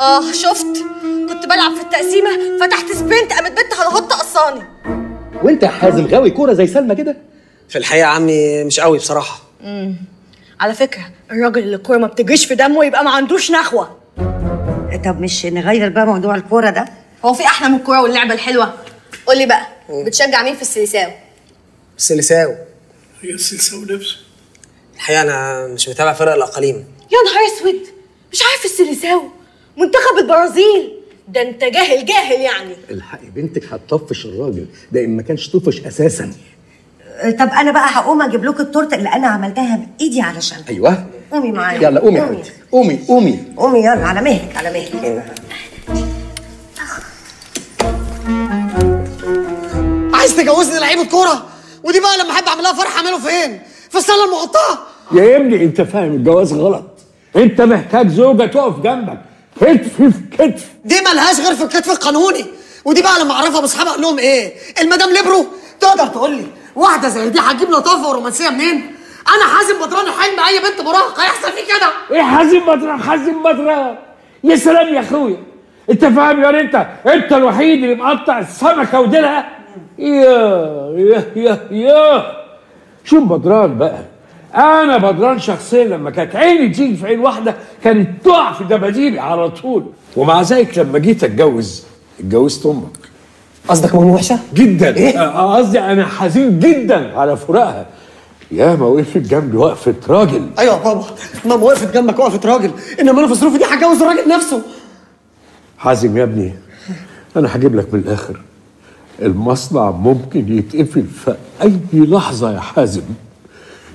آه شفت. كنت بلعب في التقسيمة فتحت سبرنت قامت بنت على هوت قصاني. وانت يا حازم غاوي كورة زي سلمى كده؟ في الحقيقة يا عمي مش قوي بصراحة. على فكرة الراجل اللي الكورة ما بتجريش في دمه يبقى ما عندوش نخوه طب مش نغير بقى موضوع الكورة ده؟ هو في أحلى من الكورة واللعبة الحلوة؟ قول لي بقى بتشجع مين في السيساو السلساو. هي السلسلة نفسه. الحقيقة أنا مش متابع فرق الأقاليم. يا نهار أسود مش عارف السيساو منتخب البرازيل. ده انت جاهل جاهل يعني. الحقي بنتك هتطفش الراجل. ده إن ما كانش طفش أساسا. طب أنا بقى هقوم أجيب لكم التورتة اللي أنا عملتها بإيدي علشان. أيوه. قومي معايا. يلا قومي يا حبيبتي. قومي قومي. قومي يلا على مهلك على مهلك. عايز تجوزني لعيبه كوره ودي بقى لما احب اعمل لها فرح اعمله فين؟ في الصاله المغطاة. يا ابني أنت فاهم الجواز غلط. أنت محتاج زوجة تقف جنبك. كتف في كتف. دي ملهاش غير في الكتف القانوني. ودي بقى لما اعرفها باصحابها أقول لهم إيه؟ المدام ليبرو تقدر تقول لي واحدة زي دي هتجيب لطافة ورومانسية منين؟ أنا حازم بدران حلم اي بنت مراهقه هيحصل فيه كده. إيه حازم بدران؟ حازم بدران. يا سلام يا أخويا. أنت فاهم يا أنت أنت الوحيد اللي مقطع السمكة وديلها؟ يا يا يا يا شوف بدران بقى؟ أنا بدران شخصيا لما كانت عيني تيجي في عين واحدة كانت تقع في دباديبي على طول. ومع ذلك لما جيت أتجوز اتجوزت أمك. قصدك ماما وحشة؟ جدا. آه، قصدي أنا حزين جدا على فراقها. يا ما وقفت جنبي وقفة راجل. أيوه بابا. ماما وقفت جنبك وقفت راجل. إنما أنا في ظروفي دي هتجوز الراجل نفسه. حازم يا ابني أنا هجيب لك من الآخر. المصنع ممكن يتقفل في أي لحظة يا حازم.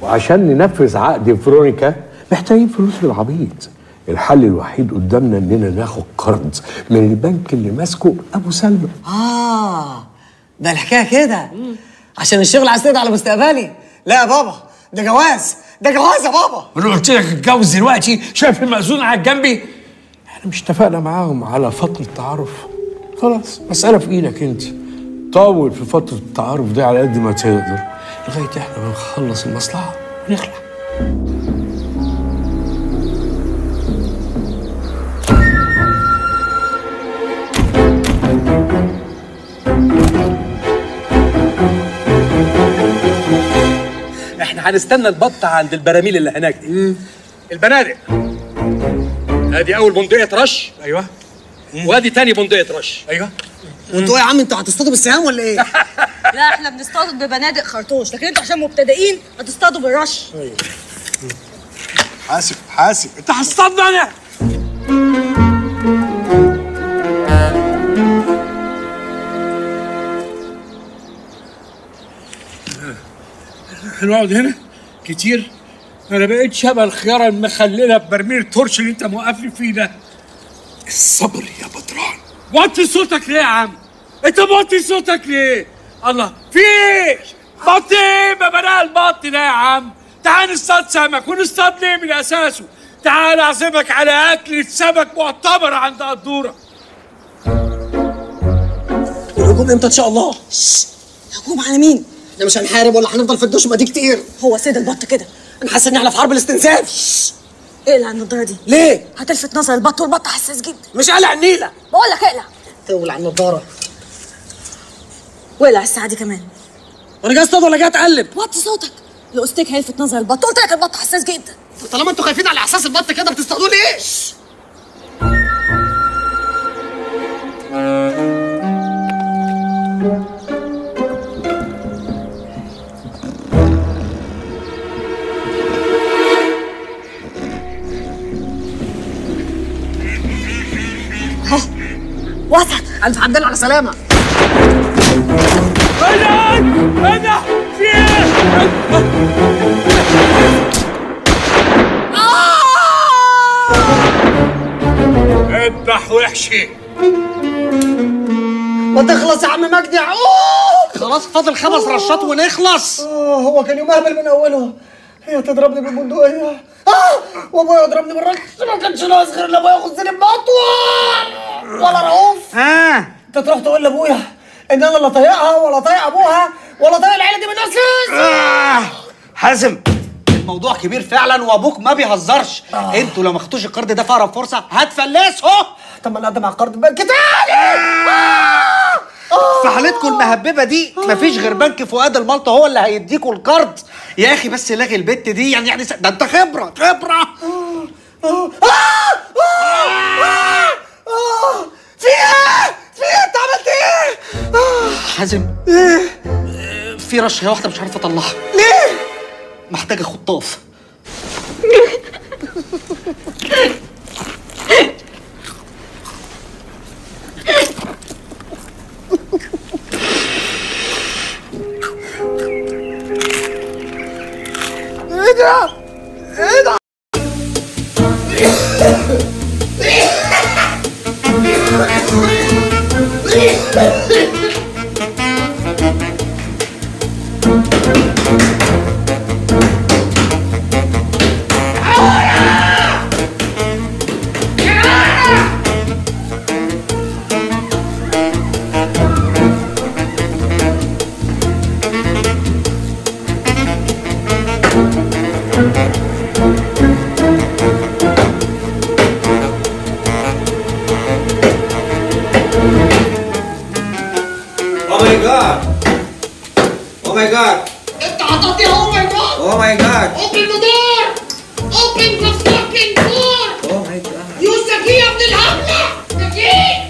وعشان ننفذ عقد فرونيكا محتاجين فلوس بالعبيط الحل الوحيد قدامنا إننا ناخد قرض من البنك اللي ماسكه أبو سلمى. آه ده الحكاية كده. عشان الشغل عايز على مستقبلي. لا يا بابا ده جواز. ده جواز يا بابا. أنا قلت لك اتجوز دلوقتي شايف المأذون قاعد جنبي؟ إحنا مش اتفقنا معاهم على فترة تعارف خلاص مسألة في إيدك أنت. طول في فترة التعارف دي على قد ما تقدر لغاية إحنا ما نخلص المصلحة. ونخلع إحنا هنستنى البط عند البراميل اللي هناك دي. البنادق. ادي أول بندقية رش. أيوه. وادي تاني بندقية رش. أيوه. وانتوا إيه يا عم أنتوا هتصطادوا بالسهام ولا إيه؟ لا إحنا بنصطاد ببنادق خرطوش لكن أنتوا عشان مبتدئين هتصطادوا بالرش. حاسب حاسب. انت هتصطادني أنا. هنقعد هنا كتير. أنا بقيت شبه الخياره المخللة ببرميل الترش اللي أنت موقفني فيه ده. الصبر يا بدران وطي صوتك ليه يا عم؟ انت موطي صوتك ليه؟ الله في إيه بط إيه ما بلا البط ده يا عم. تعال نصطاد سمك ونصطاد ليه من اساسه تعال أعزمك على اكلة سمك معتبرة عند قدورة الهجوم إمتى إن شاء الله؟ هجوم على مين؟ إحنا مش هنحارب ولا هنفضل في الدشمه دي كتير هو سيد البط كده. أنا حاسس ان إحنا في حرب الاستنزاف. اقلع النضارة دي؟ ليه؟ هتلفت نظر البط والبط حساس جدا. مش قلع النيلة. بقول لك اقلع. تولع النضارة. واقلع الساعة دي كمان. وأنا جاي أصطاد ولا جاي أتقلب؟ وطي صوتك. الاستيك هيلفت نظر البط قلت لك البط حساس جدا. طالما أنتوا خايفين على إحساس البط كده بتصطادوا ليه؟ ألف حمد لله على سلامه أنا أنا في إيه أذبح وحشي. ما تخلص يا عم مجدي. خلاص فاضل خمس رشات ونخلص. آه هو كان يوم اهبل من أوله. هي تضربني بالبندقية آه! وأبويا يضربني بالرش ما كانش ناقص غير إن أبويا ياخدني بمطوة ولا رؤوف! آه! أنت تروح تقول لابويا إن أنا لا طايقها ولا طايق أبوها ولا طايق العيلة دي من أساس حازم الموضوع كبير فعلا وأبوك ما بيهزرش. أنتوا لو ما خدتوش القرض ده في اقرب فرصه هتفلسوا طب ما نقدم على قرض البنك تاني. في حالتكم المهببة دي مفيش غير بنك فؤاد المالطه هو اللي هيديكوا القرض يا أخي بس لاغي البت دي يعني يعني ده أنت خبرة خبرة في إيه؟ في إيه أنت عملت إيه؟ حازم إيه في رشة واحدة مش عارف أطلعها ليه؟ محتاجة خطاف ابن الهبلة! سكي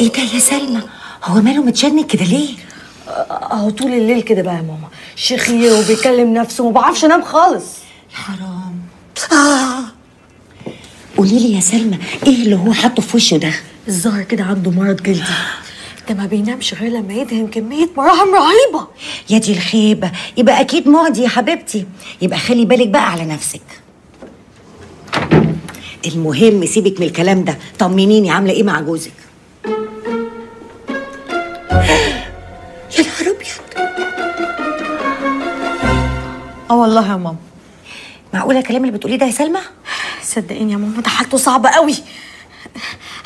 إيه ده يا سلمى؟ هو ماله متشنج كده ليه؟ أهو طول الليل كده بقى يا ماما. شيخي وبيكلم نفسه وما بعرفش أنام خالص. حرام. آه. قولي لي يا سلمى إيه اللي هو حاطه في وشه ده؟ الظاهر كده عنده مرض جلدي. ده ما بينامش غير لما يدهن كمية مراهم رهيبة. يا دي الخيبه يبقى أكيد معدي يا حبيبتي. يبقى خلي بالك بقى على نفسك. المهم سيبك من الكلام ده. طمنيني عاملة إيه مع جوزك؟ يا نهار أبيض. آه والله يا ماما. معقولة الكلام اللي بتقوليه ده يا سلمى؟ صدقيني يا ماما ده حالته صعبة قوي.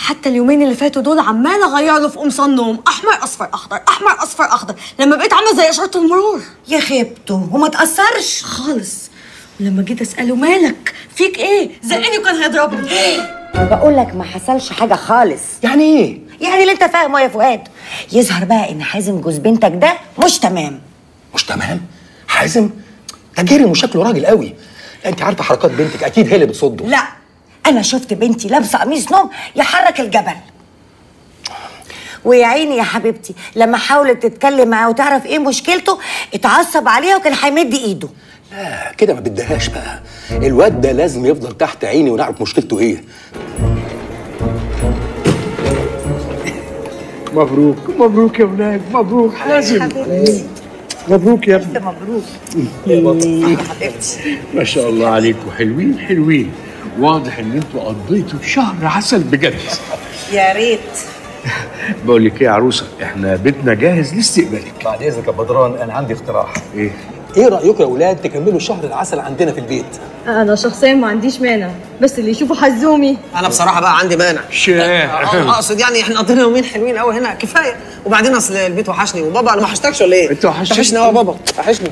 حتى اليومين اللي فاتوا دول عمال أغير له في قمصان نوم أحمر أصفر أخضر أحمر أصفر أخضر. لما بقيت عاملة زي إشارة المرور. يا خيبته وما تأثرش. خالص. ولما جيت أسأله مالك؟ فيك إيه؟ زقني وكان هيضربني. بقول لك ما حصلش حاجة خالص. يعني إيه؟ يعني اللي أنت فاهمه يا فؤاد. يظهر بقى إن حازم جوز بنتك ده مش تمام. مش تمام؟ حازم؟ ده جري وشكله راجل قوي. أنت عارفة حركات بنتك أكيد هي اللي بتصده. لا أنا شفت بنتي لابسة قميص نوم يحرك الجبل. ويا عيني يا حبيبتي لما حاولت تتكلم معاه وتعرف إيه مشكلته اتعصب عليها وكان هيمد إيده. لا كده ما بدهاش بقى. الواد ده لازم يفضل تحت عيني ونعرف مشكلته إيه. مبروك. مبروك يا ولاد مبروك. حازم مبروك يا ابني. مبروك. ما شاء الله عليكم. حلوين حلوين. واضح إن أنتوا قضيتوا شهر عسل بجد. يا ريت. بقول لك إيه يا عروسة؟ إحنا بيتنا جاهز لاستقبالك. بعد إذنك يا بدران أنا عندي اقتراح. إيه؟ إيه رايكم يا أولاد تكملوا شهر العسل عندنا في البيت؟ أنا شخصيا ما عنديش مانع بس اللي يشوفه حزومي. أنا بصراحة بقى عندي مانع. آه، أقصد يعني إحنا قضينا يومين حلوين قوي هنا كفاية. وبعدين أصل البيت وحشني وبابا أنا ما وحشتكش ولا إيه؟ أنت وحشتني. وحشني يا بابا وحشني.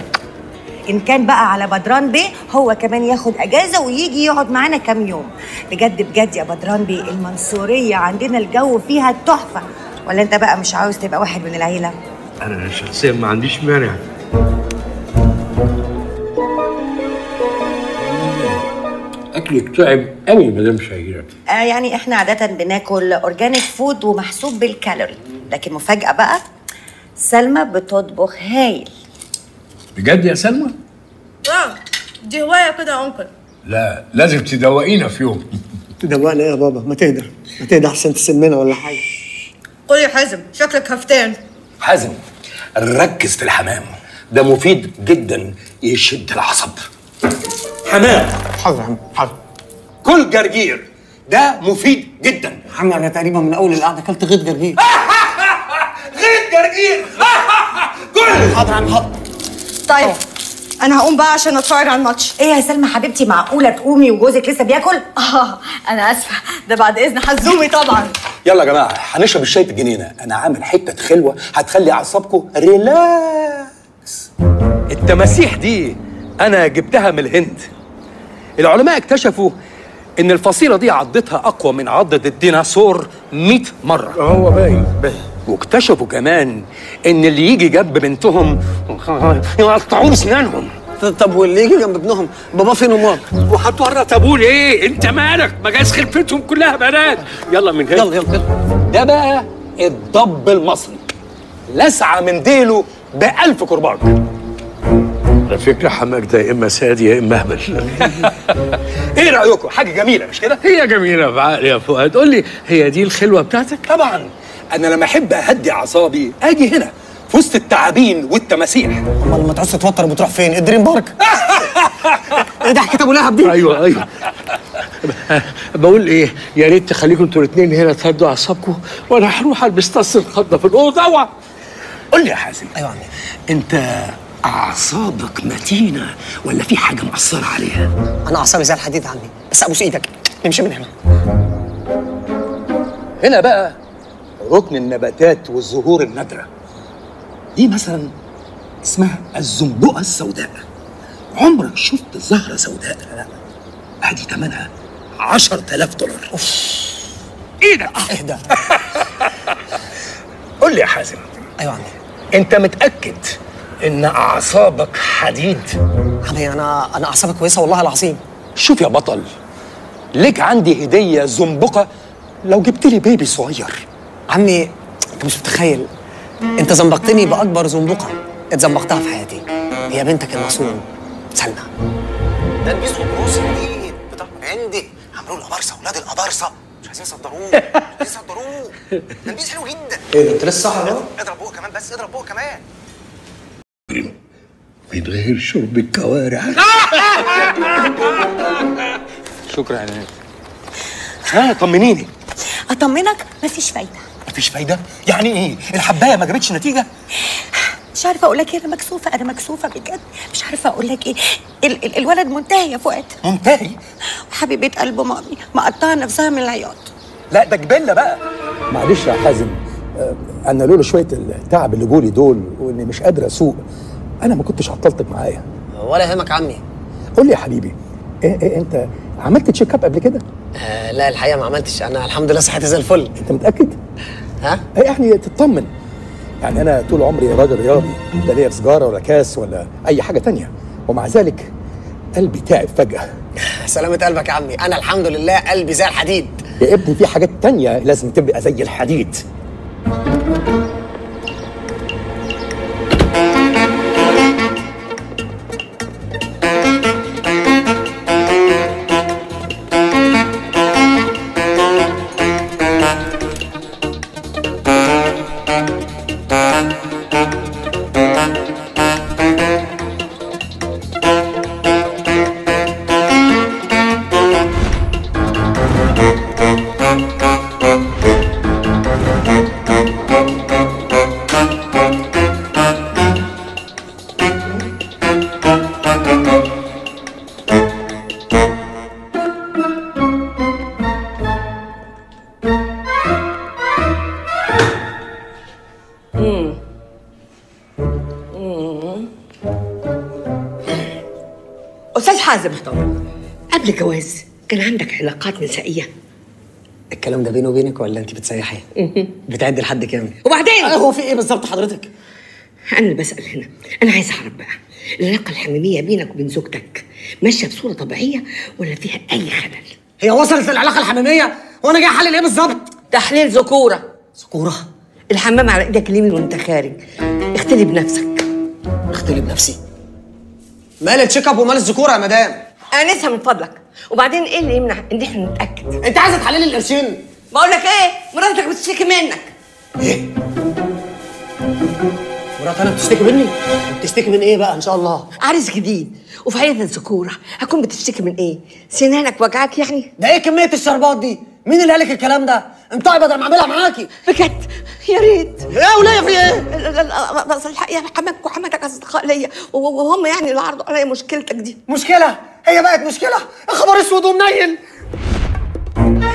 إن كان بقى على بدران بيه هو كمان ياخد أجازة ويجي يقعد معانا كام يوم. بجد بجد يا بدران بيه المنصورية عندنا الجو فيها تحفة. ولا أنت بقى مش عاوز تبقى واحد من العيلة؟ أنا شخصيا ما عنديش مانع. اكلك تعب قوي مدام شهيره آه يعني إحنا عادة بناكل organic food ومحسوب بالكالوري لكن مفاجأة بقى سلمى بتطبخ هايل. بجد يا سلمى؟ آه دي هواية كده يا أنكل. لا لازم تدوقينا في يوم. دوقنا إيه يا بابا؟ ما تهدى. ما تهدى أحسن تسمنا ولا حاجة. قول يا حازم شكلك هفتان حازم ركز في الحمام. ده مفيد جدا يشد العصب. حمام. حاضر يا عم حاضر. كل جرجير. ده مفيد جدا. عم أنا تقريبا من أول القعدة أكلت غيط جرجير. غير جرجير. كل. حاضر يا عم حاضر. طيب. أنا هقوم بقى عشان أتفرج على الماتش. إيه يا سلمى حبيبتي معقولة تقومي وجوزك لسه بياكل؟ آه أنا آسفة. ده بعد إذن حزومي طبعا. يلا يا جماعة هنشرب الشاي في الجنينة. أنا عامل حتة خلوة هتخلي أعصابكم ريلاكس التماسيح دي أنا جبتها من الهند. العلماء اكتشفوا إن الفصيلة دي عضتها أقوى من عضة الديناصور 100 مرة. هو باين. واكتشفوا كمان إن اللي يجي جنب بنتهم يقطعوا اسنانهم طب واللي يجي جنب ابنهم؟ بابا فين ومام وهتورط. ابوه ليه؟ أنت مالك؟ ما جايز خلفتهم كلها بنات. يلا من هنا. يلا يلا يلا. ده بقى الضب المصري. لسعة من ديله بألف كرباج. على فكرة حماك ده يا إما سادي يا إما أهبل. إيه رأيكم؟ حاجة جميلة مش كده؟ هي جميلة بعقل يا فؤاد. قول لي هي دي الخلوة بتاعتك؟ طبعا. أنا لما أحب أهدي أعصابي آجي هنا في وسط التعابين والتماسيح. أمال لما تعوز تتوتر بتروح فين؟ الدريم بارك إيه ده حكايه ابو لهب دي؟ أيوه أيوه. بقول إيه يا ريت تخليكم أنتوا الاثنين هنا تهدوا أعصابكم وأنا هروح ألبس طاس الخضة في الأوضة. اوعى قول لي يا حازم. أيوه يا عمي. أنت أعصابك متينة ولا في حاجة مأثرة عليها؟ أنا أعصابي زي الحديد يا عمي بس أبوس إيدك. نمشي من هنا. هنا بقى. ركن النباتات والزهور النادرة. دي مثلا اسمها الزنبقة السوداء. عمرك شفت زهرة سوداء؟ لا ادي ثمنها 10000 دولار. إيه ده؟ اهدى قول لي يا حازم. أيوه عمي أنت متأكد إن أعصابك حديد؟ عمي أنا أنا أعصابي كويسة والله العظيم. شوف يا بطل. ليك عندي هدية زنبقة لو جبت لي بيبي صغير. عمي انت مش متخيل. انت زنبقتني بأكبر زنبقة اتزنبقتها في حياتي. هي بنتك المصون سلمى. ده البيس قبروسي جديد بتاع عندي. عملوا له ابارسه أولاد الابارسه مش عايزين يصدروه. مش عايزين يصدروه. ده البيس حلو جدا. إيه ده انت لسه صح اضرب بوه كمان بس اضرب بوه كمان. من غير شرب الكوارع. شكرا يا ناس. ها طمنيني. أطمنك؟ مفيش فايدة. مفيش فايدة؟ يعني إيه؟ الحباية ما جابتش نتيجة؟ مش عارفة أقول لك إيه أنا مكسوفة أنا مكسوفة بجد. مش عارفة أقول لك إيه. ال ال الولد منتهي يا فؤاد. منتهي؟ حبيبة قلبه مامي مقطعة نفسها من العياط. لا ده جبلة بقى. معلش يا حازم آه، أنا لولا شوية التعب اللي جولي دول وإني مش قادر أسوق أنا ما كنتش عطلتك معايا. ولا يهمك عمي. قول لي يا حبيبي إيه إيه أنت عملت check up قبل كده؟ آه لا الحقيقة ما عملتش. أنا الحمد لله صحتي زي الفل. أنت متأكد؟ ها؟ يعني تطمن. يعني أنا طول عمري راجل رياضي لا ليا في سجاره ولا كاس ولا أي حاجة تانية. ومع ذلك قلبي تعب فجأة. سلامة قلبك يا عمي. أنا الحمد لله قلبي زي الحديد. يا ابني في حاجات تانية لازم تبقى زي الحديد. حازم قبل الجواز كان عندك علاقات نسائية. الكلام ده بيني وبينك ولا انت بتسيحي بتعد لحد كام؟ وبعدين؟ هو في إيه بالظبط حضرتك؟ أنا اللي بسأل هنا. أنا عايز أعرف بقى العلاقة الحميمية بينك وبين زوجتك ماشية بصورة طبيعية ولا فيها أي خلل؟ هي وصلت للعلاقة الحميمية؟ وأنا جاي أحلل إيه بالظبط؟ تحليل ذكورة. ذكورة؟ الحمام على إيدك اليمين وأنت خارج. اختلي بنفسك. اختلي بنفسي. مال التشيك اب ومال الذكوره يا مدام. انسها من فضلك. وبعدين إيه اللي يمنع ان إحنا نتأكد؟ انت عايزة تحللي القرشين. بقول لك إيه؟ مراتك بتشتكي منك. إيه؟ مرات أنا بتشتكي مني؟ بتشتكي من إيه بقى ان شاء الله؟ عريس جديد. وفي عيادة الذكورة. هكون بتشتكي من إيه؟ سنانك وجعك يعني؟ ده إيه كمية الشربات دي؟ مين اللي قالك الكلام ده؟ انت بدل ما اعملها معاكي. بجد يا ريت. يا وليه في إيه؟ لا- لا- لا، بس الحقيقة حماك وحماتك أصدقاء ليا. وهم يعني اللي عرضوا عليا مشكلتك دي. مشكلة؟ هي بقت مشكلة؟ يا خبر أسود ومنيل.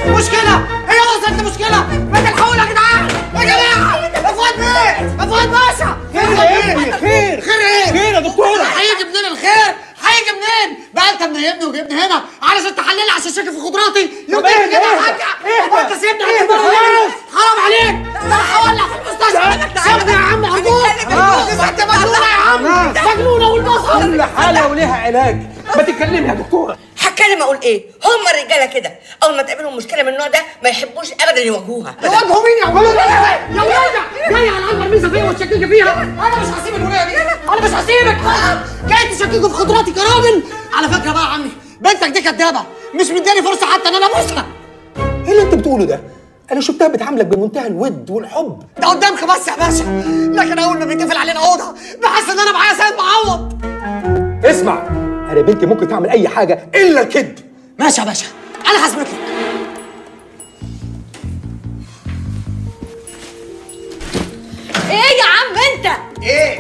مشكلة؟ هي وصلت لمشكلة؟ ما تلحقوا يا جدعان. يا جماعة يا فؤاد بيه. يا فؤاد باشا. خير إيه خير خير. إيه؟ خير يا دكتورة. هيجي منين الخير. هيجي منين؟ بقى انت منيبني وجايبني هنا. علشان تحللي عشان شاكي في خضراتي طب يرضيك اهدى، كده اهدى. وانت سيبني اهدى، المرة حرام عليك. ده أنا هولع في المستشفى سيبني يا عم ارجوك انت مجنونه يا عم. مجنونة والبصر. كل حالة وليها علاج. ما تتكلمي يا دكتورة. هتكلم أقول إيه؟ هم الرجاله كده. اول ما تقابلهم مشكله من النوع ده ما يحبوش ابدا يواجهوها. يواجهوا مين يا ولد يا ولد جاي على اكبر ميزه فيا وتشككي فيها. أنا مش هسيب الولايه دي. أنا مش هسيبك. جاي تشككي في خضراتي كراجل على فكره بقى يا عمي بنتك دي كدابه مش مداني فرصه حتى ان أنا ابوسها إيه اللي انت بتقوله ده؟ أنا شفتها بتعاملك بمنتهى الود والحب. ده قدامك بس يا باشا. لكن اول ما بيتقفل علينا اوضه بحس ان أنا معايا سيد معوض. اسمع. أنا بنتي ممكن تعمل اي حاجة إلا الكذب ماشي يا باشا. أنا هثبت لك إيه يا عم انت؟ إيه؟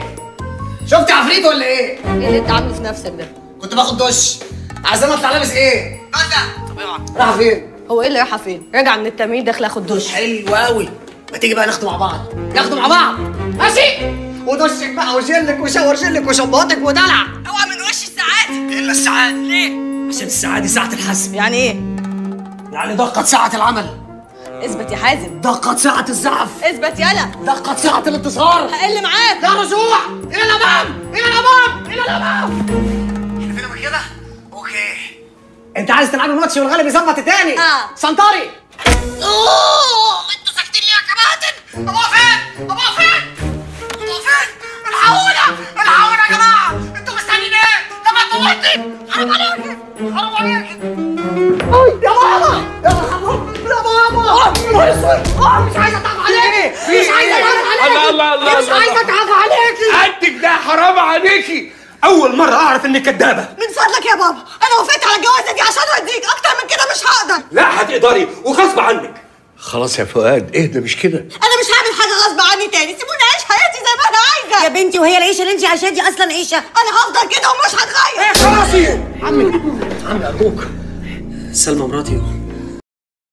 شفت عفريت ولا إيه؟ إيه اللي انت عامله في نفسك ده؟ كنت باخد دش. عايزين اطلع لابس إيه؟ باشا طب اوعى راح فين؟ هو إيه اللي رايحه فين؟ راجع من التمرين داخل اخد دش. حلو قوي ما تيجي بقى ناخده مع بعض؟ ناخده مع بعض. ماشي. ودشك بقى وجلك وشاور جلك وشباطك ودلع اوعى من وش السعاده إلا السعاده ليه؟ عشان الساعة دي ساعة الحسم يعني إيه؟ يعني دقت ساعة العمل. اثبت يا حازم. دقت ساعة الزعف. اثبت يلا. دقت ساعة الانتصار هقل معاك. لا رجوع. إلى الأمام. إلى الأمام. إلى الأمام. إحنا فينا من كده؟ أوكي. أنت عايز تلعب الماتش والغالب يظبط التاني آه. سنطري أوه! أنتوا ساكتين ليه يا كباتن ابوها فين ابوها فين ابوها فين الحقونا تموتي حرام عليك حرام عليك يا ماما يا ماما يا ماما مش عايزه اتعب عليكي مش عايزه اتعب عليكي الله الله الله مش. عايزه اتعب عليكي قدك ده حرام عليكي اول مره اعرف انك كدابه من فضلك يا بابا أنا وافقت على الجوازه دي عشان أوديك أكتر من كده مش هقدر لا هتقدري وغصب عنك خلاص يا فؤاد اهدى مش كده؟ أنا مش هعمل حاجة غصب عني تاني سيبوني أعيش حياتي زي ما أنا عايزة. يا بنتي وهي العيشة اللي انت عايشاها دي أصلا عيشة. أنا هفضل كده ومش هتغير. خلاص. عمي. عمي ارجوك سلمى مراتي.